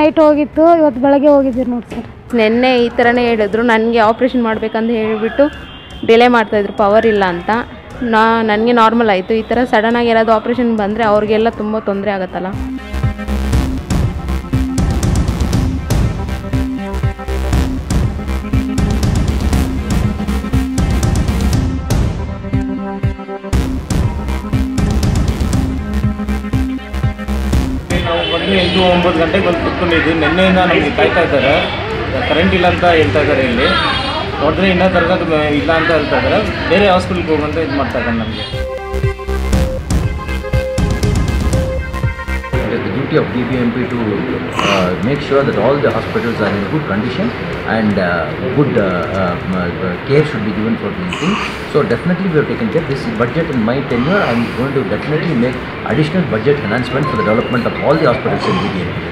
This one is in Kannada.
ನೈಟ್ ಹೋಗಿತ್ತು, ಇವತ್ತು ಬೆಳಗ್ಗೆ ಹೋಗಿದ್ದೀರಿ ನೋಡಿ ಸರ್. ನಿನ್ನೆ ಈ ಥರನೇ ಹೇಳಿದ್ರು, ನನಗೆ ಆಪ್ರೇಷನ್ ಮಾಡಬೇಕಂತ ಹೇಳಿಬಿಟ್ಟು ಡಿಲೇ ಮಾಡ್ತಾಯಿದ್ರು ಪವರ್ ಇಲ್ಲ ಅಂತ. ನಾ ನನಗೆ ನಾರ್ಮಲ್ ಆಯಿತು. ಈ ಥರ ಸಡನ್ನಾಗಿ ಏನಾದರೂ ಆಪ್ರೇಷನ್ ಬಂದರೆ ಅವ್ರಿಗೆಲ್ಲ ತುಂಬ ತೊಂದರೆ ಆಗುತ್ತಲ್ಲ. ಮೊದಲು ಎಂಟು ಒಂಬತ್ತು ಗಂಟೆಗೆ ಬಂದು ಕುತ್ಕೊಂಡಿದ್ವಿ ನಿನ್ನೆಯಿಂದ ನಮಗೆ ಕಾಯ್ತಾ ಇದ್ದಾರೆ. ಕರೆಂಟ್ ಇಲ್ಲ ಅಂತ ಹೇಳ್ತಾ ಇದ್ದಾರೆ ಇಲ್ಲಿ. ನೋಡಿದ್ರೆ ಇನ್ನೂ ತರಗತಿ ಇಲ್ಲ ಅಂತ ಹೇಳ್ತಾ ಇದ್ದಾರೆ. ಬೇರೆ ಹಾಸ್ಪಿಟ್ಲ್ಗೆ ಹೋಗುವಂತ ಇದು ಮಾಡ್ತಾ ಇದ್ದಾರೆ ನಮಗೆ. Of DBMP to uh, make sure that all the hospitals are in good condition and uh, good uh, um, uh, care should be given for these things. So definitely we have taken care. This budget in my tenure, I am going to definitely make additional budget enhancement for the development of all the hospitals in DBMP.